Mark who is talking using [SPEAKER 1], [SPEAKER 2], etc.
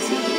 [SPEAKER 1] music.